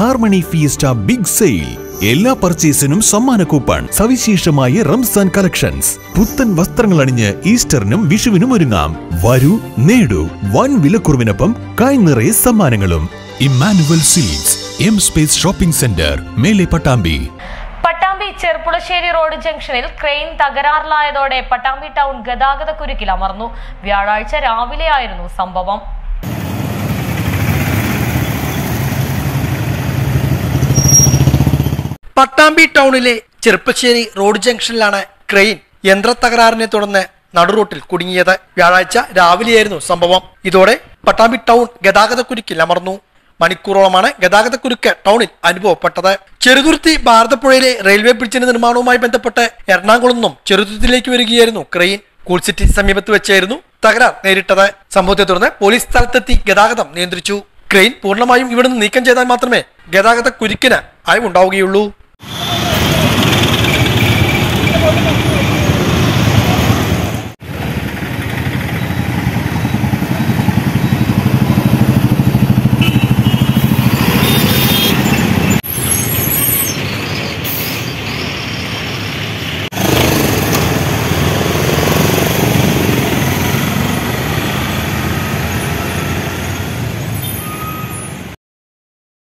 Harmony fiesta big sale. എല്ലാ പർച്ചേസിനും സമ്മാന coupon സവിശേഷമായ റംസാൻ കളക്ഷൻസ്. പുത്തൻ വസ്ത്രങ്ങൾ അണിഞ്ഞ് ഈസ്റ്ററിനും വിഷുവിനും ഒരുങ്ങാം. വരൂ നേടൂ. വൻ വിലക്കുറവിനൊപ്പം കായ് നിറയെ സമ്മാനങ്ങളും. Emmanuel silks M space shopping centre മേലെ പട്ടാമ്പി. പട്ടാമ്പി ചെർപ്പുളശ്ശേരി റോഡ് ജംഗ്ഷനിൽ ക്രെയിൻ തകരാറിലായതോടെ പട്ടാമ്പി ടൗൺ ഗതാഗത കുരുക്കിൽ അമർന്നു. വ്യാഴാഴ്ച രാവിലെയായിരുന്നു സംഭവം. പട്ടാമ്പി ടൗണിലെ ചെറുപ്പശ്ശേരി റോഡ് ജംഗ്ഷനിലാണ് ക്രെയിൻ യന്ത്ര തകരാറിനെ തുടർന്ന് നടുറോട്ടിൽ കുടുങ്ങിയത്. വ്യാഴാഴ്ച രാവിലെയായിരുന്നു സംഭവം. ഇതോടെ പട്ടാമ്പി ടൗൺ ഗതാഗതക്കുരുക്കിൽ അമർന്നു. മണിക്കൂറോളമാണ് ഗതാഗതക്കുരുക്ക് ടൗണിൽ അനുഭവപ്പെട്ടത്. ചെറുതുരുത്തി ഭാരതപ്പുഴയിലെ റെയിൽവേ ബ്രിഡ്ജിന്റെ നിർമ്മാണവുമായി ബന്ധപ്പെട്ട് എറണാകുളം നിന്നും ചെറുതുരുത്തിലേക്ക് വരികയായിരുന്നു ക്രെയിൻ. കൂൾ സിറ്റി സമീപത്ത് വെച്ചായിരുന്നു തകരാർ നേരിട്ടത്. സംഭവത്തെ തുടർന്ന് പോലീസ് സ്ഥലത്തെത്തി ഗതാഗതം നിയന്ത്രിച്ചു. ക്രെയിൻ പൂർണമായും ഇവിടുന്ന് നീക്കം ചെയ്താൽ മാത്രമേ ഗതാഗത കുരുക്കിന് അയവുണ്ടാവുകയുള്ളൂ.